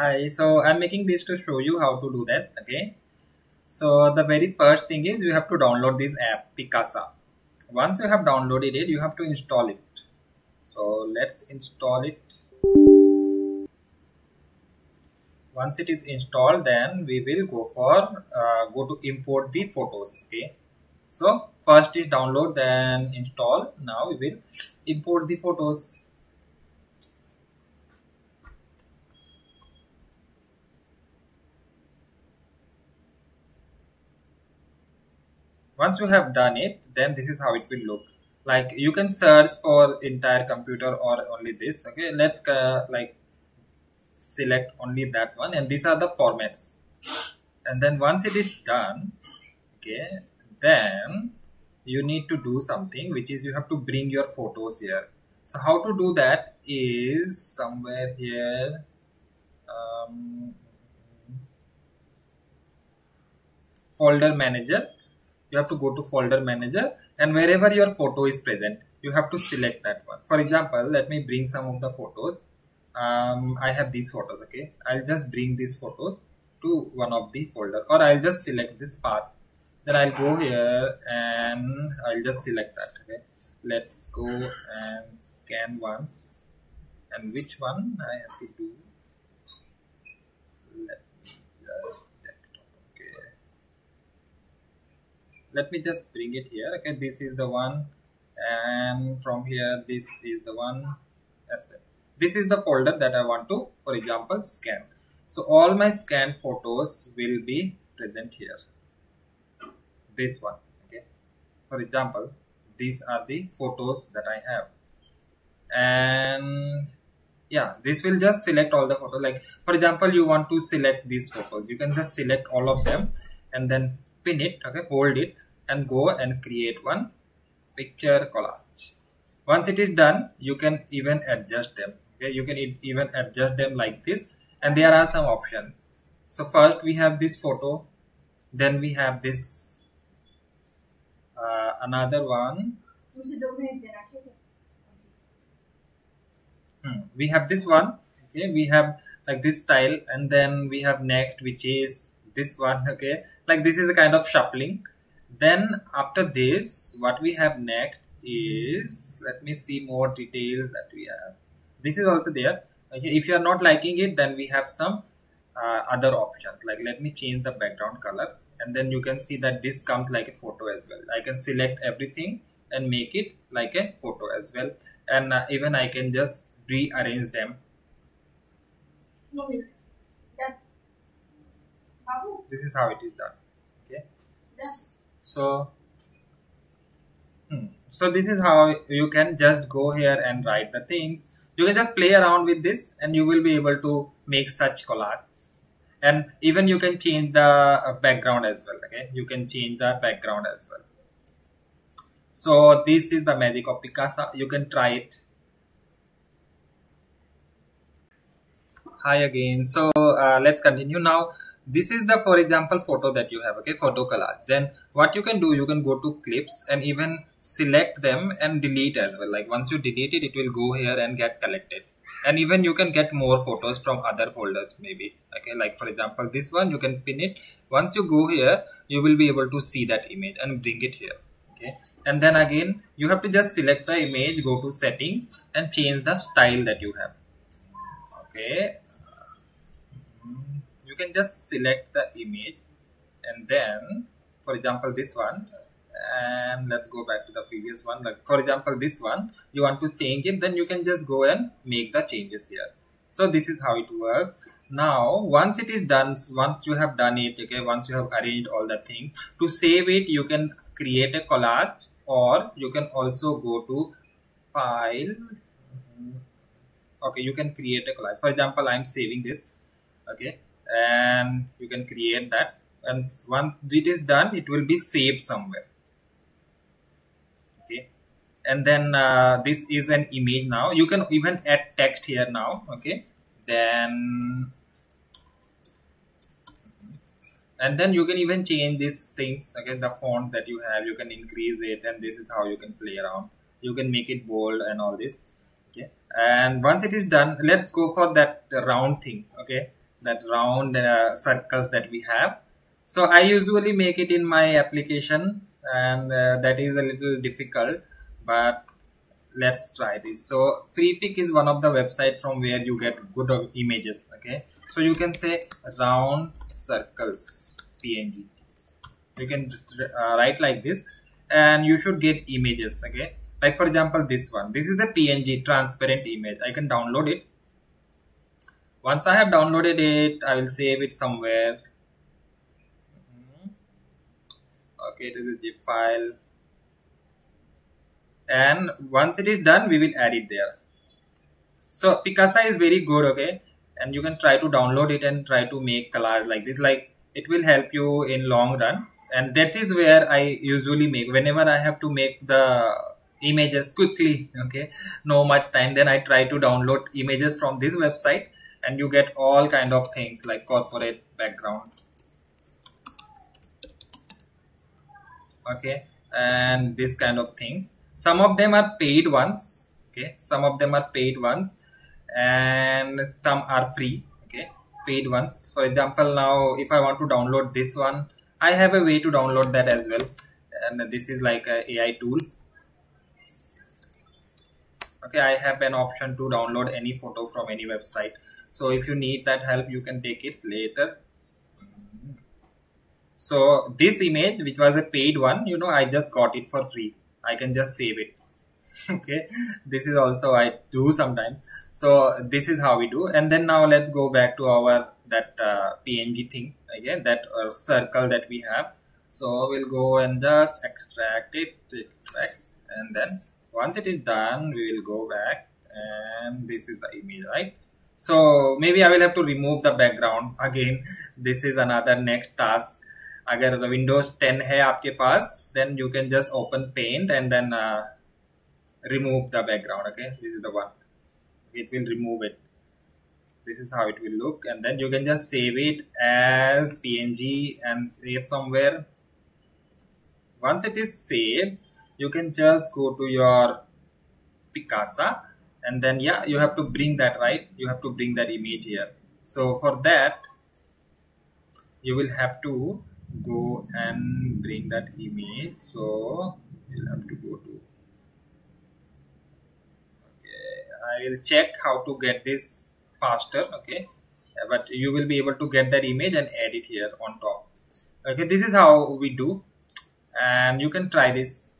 Hi, so I'm making this to show you how to do that. Okay. So the very first thing is you have to download this app Picasa. Once you have downloaded it, you have to install it. So let's install it. Once it is installed, then we will go for uh, go to import the photos. Okay. So first is download, then install. Now we will import the photos. Once you have done it then this is how it will look. Like you can search for entire computer or only this okay? Let's uh, like select only that one and these are the formats. And then once it is done okay then you need to do something which is you have to bring your photos here. So how to do that is somewhere here um, folder manager you have to go to folder manager and wherever your photo is present you have to select that one. For example let me bring some of the photos. Um, I have these photos okay? I'll just bring these photos to one of the folder or I'll just select this path then I'll go here and I'll just select that okay? Let's go and scan once. And which one I have to do? Let me just okay let me just bring it here. Okay this is the one and from here this is the one asset. This is the folder that I want to for example scan. So all my scanned photos will be present here. This one okay. For example these are the photos that I have. And yeah this will just select all the photos. Like for example you want to select these photos. You can just select all of them and then pin it okay hold it and go and create one picture collage. Once it is done you can even adjust them okay? You can even adjust them like this and there are some options so first we have this photo then we have this uh, another one. Hmm. we have this one okay? We have like this style and then we have next which is this one okay like this is a kind of shuffling. Then after this what we have next is let me see more details that we have. This is also there. Okay if you are not liking it then we have some uh, other options. Like let me change the background color and then you can see that this comes like a photo as well. I can select everything and make it like a photo as well. And uh, even i can just rearrange them. This is how it is done so hmm. so this is how you can just go here and write the things. You can just play around with this and you will be able to make such collage. And even you can change the uh, background as well okay? You can change the background as well. So this is the magic of Picasa. You can try it. Hi again. So uh, let's continue now this is the for example photo that you have okay photo collage. Then what you can do you can go to clips and even select them and delete as well. Like once you delete it it will go here and get collected. And even you can get more photos from other folders maybe okay? Like for example this one you can pin it. Once you go here you will be able to see that image and bring it here okay? And then again you have to just select the image go to settings and change the style that you have okay can just select the image and then for example this one and let's go back to the previous one. Like for example this one you want to change it then you can just go and make the changes here. So this is how it works. Now once it is done once you have done it okay once you have arranged all the things to save it you can create a collage or you can also go to file. Okay you can create a collage. For example i'm saving this. Okay and you can create that. And once it is done it will be saved somewhere. Okay. And then uh, this is an image now. You can even add text here now. Okay. Then and then you can even change these things. Okay the font that you have you can increase it and this is how you can play around. You can make it bold and all this. Okay. And once it is done let's go for that round thing. Okay that round uh, circles that we have. So i usually make it in my application and uh, that is a little difficult but let's try this. So freepik is one of the website from where you get good images okay? So you can say round circles png you can just uh, write like this and you should get images okay? Like for example this one. This is the png transparent image. I can download it once i have downloaded it i will save it somewhere. Okay it is a zip file. And once it is done we will add it there. So picasa is very good okay? And you can try to download it and try to make collage like this. Like it will help you in long run. And that is where i usually make. Whenever i have to make the images quickly okay? No much time then i try to download images from this website and you get all kind of things like corporate background. Okay and this kind of things. Some of them are paid ones okay? Some of them are paid ones and some are free okay? Paid ones. For example now if i want to download this one i have a way to download that as well. And this is like a ai tool. Okay i have an option to download any photo from any website so if you need that help you can take it later. So this image which was a paid one you know i just got it for free. I can just save it. Okay? This is also i do sometimes so this is how we do. And then now let's go back to our that uh, png thing again that uh, circle that we have. So we'll go and just extract it and then once it is done we will go back and this is the image right so maybe i will have to remove the background again this is another next task अगर Windows 10 है आपके पास then you can just open paint and then uh, remove the background okay this is the one it will remove it this is how it will look and then you can just save it as png and save somewhere once it is saved you can just go to your Picasa and then yeah you have to bring that right? You have to bring that image here. So for that you will have to go and bring that image. So you'll have to go to okay I will check how to get this faster okay? But you will be able to get that image and add it here on top. Okay this is how we do. And you can try this